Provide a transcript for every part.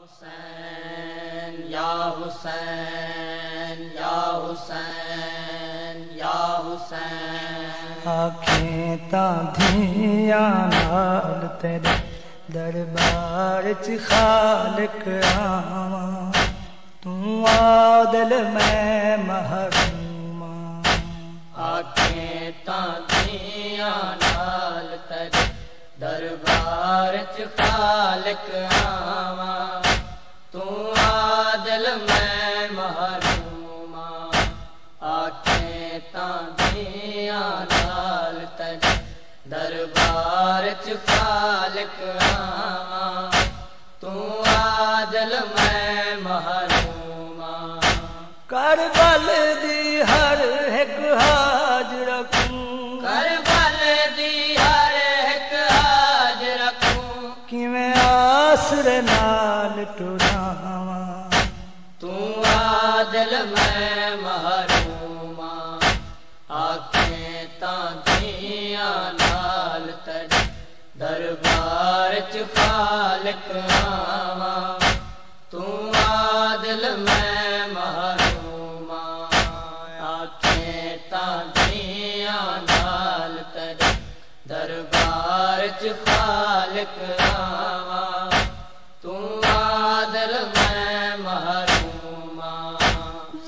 حسین یا حسین یا حسین یا حسین۔ آنکھیں دھیاں نال تیرے دربار چ خالق آواں تو عادل میں محروم۔ آنکھیں تاں دھیاں نال تیرے دربار چ خالق آواں ਤੂੰ ਆਦਲ ਮੈਂ ਮਹਰੂਮਾ ਆਖੇ ਤਾਂ ਦੀਆਂ ਲਾਲ ਤਜ ਦਰਬਾਰ ਚ ਖਾਲਕ ਆਵਾ। ਤੂੰ ਆਦਲ ਮੈਂ ਮਹਰੂਮਾ ਕਰਬਲ ਦੀ ਹਰ ਇੱਕ ਹਾਜ਼ਰ ਕੂ ਕਰਬਲ ਦੀ ਹਰ ਇੱਕ ਹਾਜ਼ਰ ਕੂ ਕਿਵੇਂ ਆਸਰ ਨਾਲ ਟੁਰ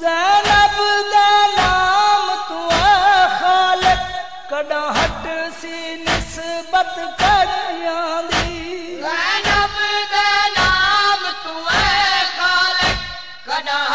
زینب دا نام تو اے خالق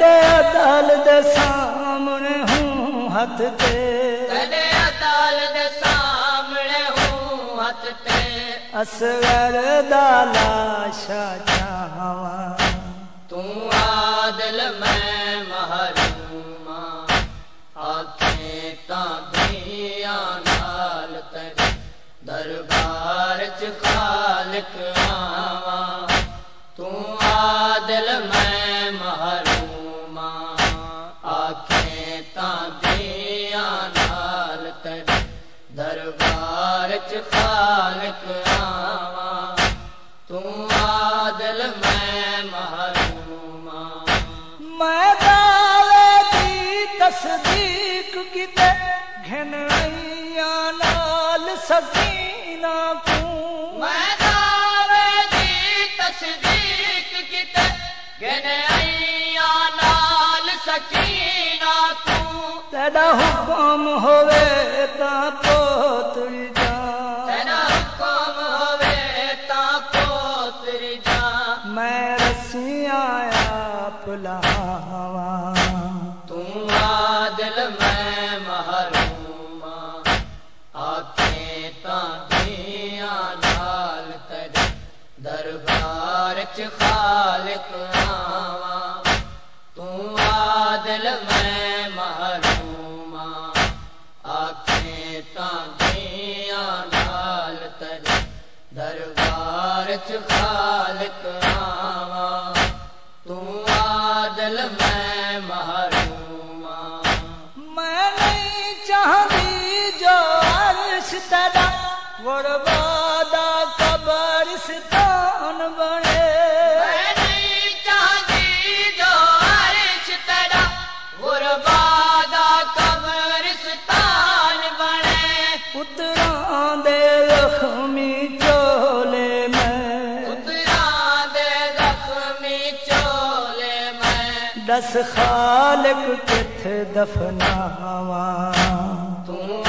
تیرے دل دے سامنے ہوں ہاتھ تے تیرے عدال دے سامنے ہوں ہاتھ تے اصغر دا لاشا چاواں تو عادل میں محروم آکھیں تاں دھیاں نال تر دربار چ خالق نال سکینہ کو میں دعوے دی تصدیق کیتے گنے آئیاں نال سکینہ تو تیرا حکم ہوئے تا پوتری وچ خالق آواں تو عادل میں محروم میں نہیں چاہتی جو عرش تیرا غربادہ قبرستان ख़ालू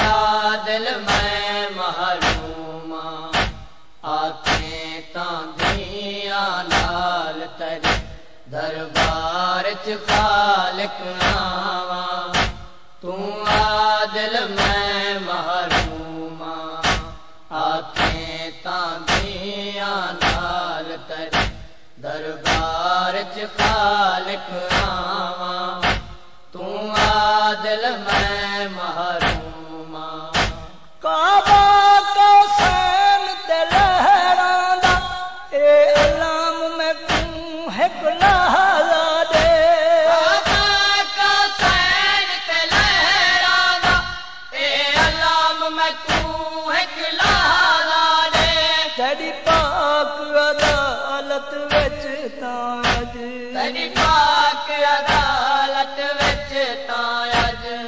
आदल मैं महरू आखें तां जी दरबार च ख़ालक न महरू आखें तां नाल तर दरबार तूं आदल में माब लहरान तूं हक नाले त लहरा ए राम में तूं हेकारे پاک पाप बदालत हरि पाक अदालत विच तांजुवा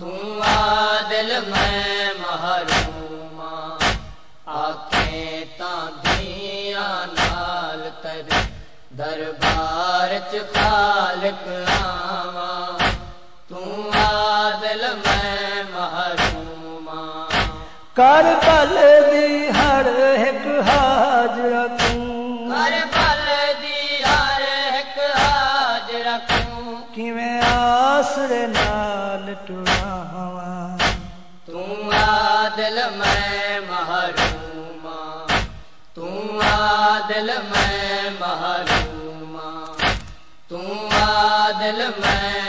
तूं आदल मै महरूमां। आखें ताल त दरबार चालक तूं बदल मै महरू कर पलदी ਕਿਵੇਂ ਆਸਰੇ ਨਾਲ ਟੁਰਾਵਾਂ ਤੂੰ ਆਦਲ ਮੈਂ ਮਹਰੂਮਾ ਤੂੰ ਆਦਲ ਮੈਂ ਮਹਰੂਮਾ ਤੂੰ ਆਦਲ ਮੈਂ ਮਹਰੂਮਾ ਤੂੰ ਆਦਲ ਮੈਂ